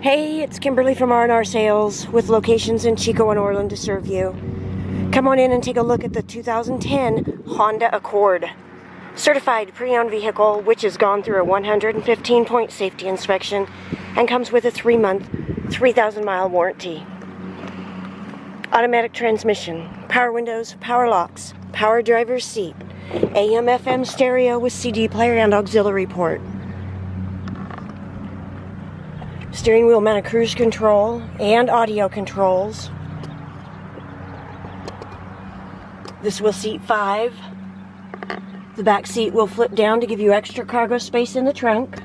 Hey, it's Kimberly from R&R Sales with locations in Chico and Orland to serve you. Come on in and take a look at the 2010 Honda Accord. Certified pre-owned vehicle which has gone through a 115 point safety inspection and comes with a 3 month, 3,000 mile warranty. Automatic transmission, power windows, power locks, power driver's seat, AM FM stereo with CD player and auxiliary port. Steering wheel mounted cruise control and audio controls. This will seat five. The back seat will flip down to give you extra cargo space in the trunk.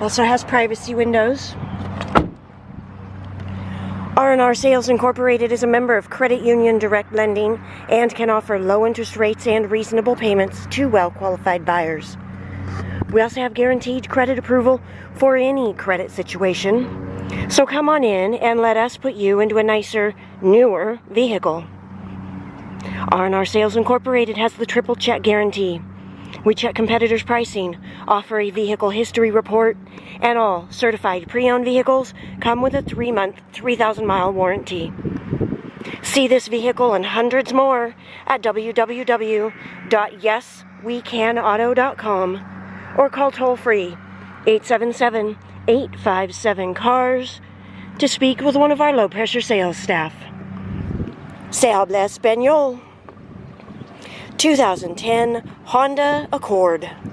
Also has privacy windows. R&R Sales Incorporated is a member of Credit Union Direct Lending and can offer low interest rates and reasonable payments to well-qualified buyers. We also have guaranteed credit approval for any credit situation. So come on in and let us put you into a nicer, newer vehicle. R&R Sales Incorporated has the triple check guarantee. We check competitors' pricing, offer a vehicle history report, and all certified pre-owned vehicles come with a 3-month, 3,000-mile warranty. See this vehicle and hundreds more at www.yeswecanauto.com or call toll-free 877-857-CARS to speak with one of our low-pressure sales staff. Se habla español. 2010 Honda Accord.